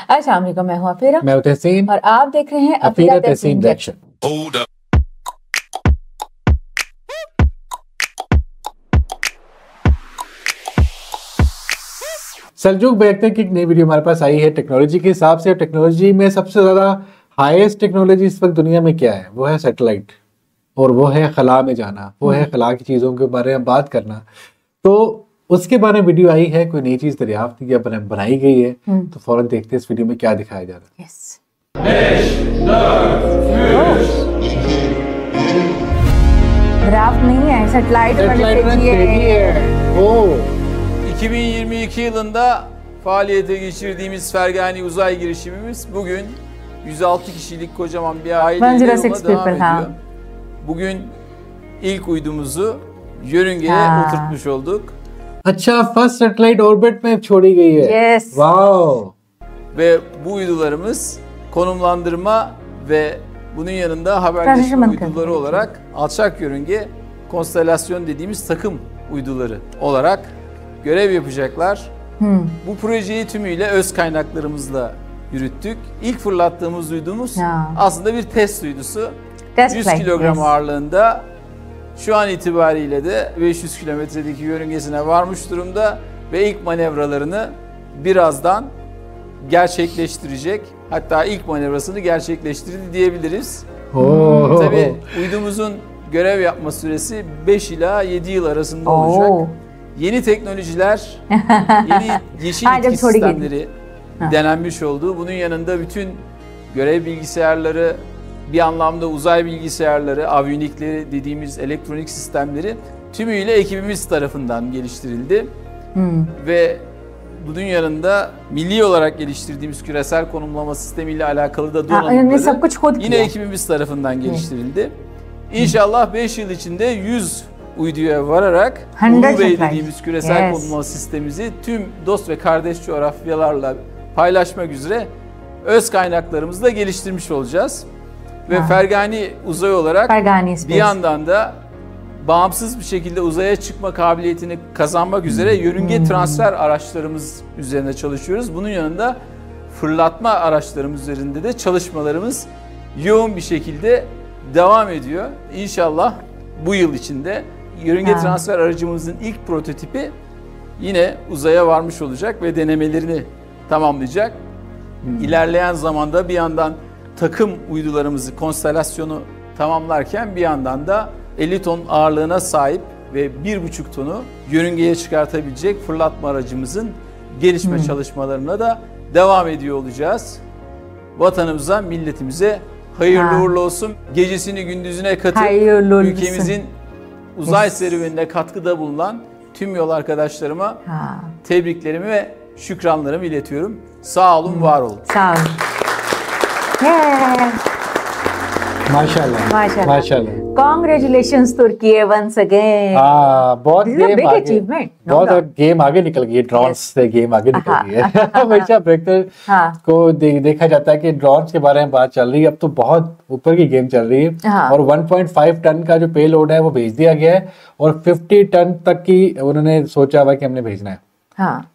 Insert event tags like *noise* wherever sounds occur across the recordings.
अस्सलाम वालेकुम मैं हूँ अफीरा। मैं तहसीन। और आप देख रहे हैं अफीरा तहसीन रिएक्शन. सलजूक बैठते की एक नई वीडियो हमारे पास आई है टेक्नोलॉजी के हिसाब से। टेक्नोलॉजी में सबसे ज़्यादा हाईएस्ट टेक्नोलॉजी इस वक्त दुनिया में क्या है? वो है सैटेलाइट और वो है खला में जाना। वो है खला की चीज़ों के बारे में बात करना। तो उसके बारे में वीडियो आई है कोई नई चीज़ दरियाफ्त या बना- बनाई गई है तो फौरन देखते हैं इस वीडियो में क्या दिखाया जा रहा है यस ड्राफ्ट नहीं है सेटेलाइट ओ 2022 yılında faaliyete geçirdiğimiz Fergani uzay girişimimiz bugün 106 kişilik kocaman bir aile 106 yoluna devam people, ha. ediyor. Bugün ilk uydumuzu yörüngeye Ha. oturtmuş olduk अच्छा फर्स्ट सैटेलाइट ऑर्बिट में छोड़ी गई है Yes. Wow ve bu uydularımız konumlandırma ve bunun yanında haberleşme Tanışman uyduları tabii. olarak alçak yörünge konstelasyon dediğimiz takım uyduları olarak görev yapacaklar. Bu projeyi tümüyle öz kaynaklarımızla yürüttük. İlk fırlattığımız uydumuz Ya. aslında bir test uydusu. Test 100 flight, kilogram yes. ağırlığında şu an itibariyle de 500 kilometredeki yörüngesine varmış durumda ve ilk manevralarını birazdan gerçekleştirecek. Hatta ilk manevrasını gerçekleştirdi diyebiliriz. O Tabii uydumuzun görev yapma süresi 5 ila 7 yıl arasında Oo. olacak. Yeni teknolojiler, yeni *laughs* yeşil itki sistemleri denenmiş olduğu. Bunun yanında bütün görev bilgisayarları, bir anlamda uzay bilgisayarları, aviyonikleri dediğimiz elektronik sistemleri tümüyle ekibimiz tarafından geliştirildi. Hmm. Ve bu dünyanın da milli olarak geliştirdiğimiz küresel konumlama sistemiyle alakalı da donanımları yine ekibimiz tarafından geliştirildi. İnşallah 5 yıl içinde 100 uyduya vararak Ulu Bey dediğimiz küresel yes. konumlama sistemimizi tüm dost ve kardeş coğrafyalarla paylaşmak üzere öz kaynaklarımızı da geliştirmiş olacağız. Ve Fergani uzay olarak Fergani bir yandan da bağımsız bir şekilde uzaya çıkma kabiliyetini kazanmak üzere yörünge transfer araçlarımız üzerine çalışıyoruz. Bunun yanında fırlatma araçlarımız üzerinde de çalışmalarımız yoğun bir şekilde devam ediyor. İnşallah bu yıl içinde yörünge Ha. transfer aracımızın ilk prototipi yine uzaya varmış olacak ve denemelerini tamamlayacak. İlerleyen zamanda bir yandan takım uydularımızı, konstelasyonu tamamlarken bir yandan da 50 ton ağırlığına sahip ve 1,5 tonu yörüngeye çıkartabilecek fırlatma aracımızın gelişme hmm. çalışmalarına da devam ediyor olacağız. Vatanımıza, milletimize hayırlı ha. uğurlu olsun. Gecesini gündüzüne katıp hayırlı ülkemizin olsun. uzay yes. serüvenine katkıda bulunan tüm yol arkadaşlarıma ha. tebriklerimi ve şükranlarımı iletiyorum. Sağ olun, hmm. var olun. Sağ olun. माशाल्लाह। माशाल्लाह। Congratulations तुर्की once again बहुत This is a game आगे no बहुत doubt. Game आगे निकल गई है ड्रोन्स से गेम आगे निकल। गई है। *laughs* हमेशा ब्रेकर। को दे, देखा जाता है कि ड्रोन्स के बारे में बात चल रही है। अब तो बहुत ऊपर की गेम चल रही है। हाँ। और 1.5 टन का जो पे लोड है वो भेज दिया गया है। और 50 टन तक की उन्होंने सोचा हुआ कि हमने भेजना है। हाँ।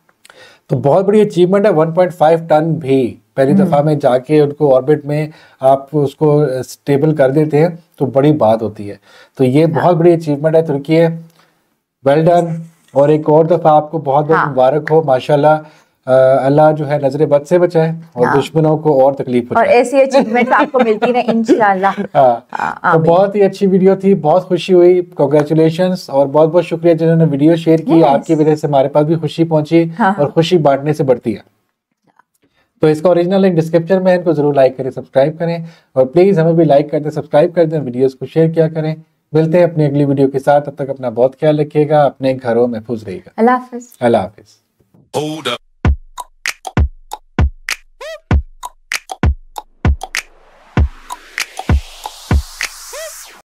तो बहुत बड़ी अचीवमेंट है। 1.5 टन भी पहली दफ़ा में जाके उनको ऑर्बिट में आप उसको स्टेबल कर देते हैं तो बड़ी बात होती है। तो ये बहुत बड़ी अचीवमेंट है तुर्की है। वेल डन और एक और दफ़ा आपको बहुत बहुत हाँ। मुबारक हो माशाल्लाह। अल्लाह जो है नज़र बद से बचाए और हाँ। दुश्मनों को और तकलीफ़ और ऐसी अचीवमेंट आपको मिलती इंशाल्लाह। *laughs* हाँ, हाँ, तो बहुत ही अच्छी वीडियो थी बहुत खुशी हुई। कॉन्ग्रेचुलेशन और बहुत बहुत शुक्रिया जिन्होंने वीडियो शेयर की। आपकी वजह से हमारे पास भी खुशी पहुँची हाँ। और खुशी बांटने से बढ़ती है। तो इसका ओरिजिनल लिंक डिस्क्रिप्शन में है इनको ज़रूर लाइक करें सब्सक्राइब करें और प्लीज़ हमें भी लाइक कर दें सब्सक्राइब कर दें वीडियोस को शेयर किया करें। मिलते हैं अपनी अगली वीडियो के साथ तब तक अपना बहुत ख्याल रखिएगा अपने घरों में महफूज रहिएगा। अल्लाह हाफिज।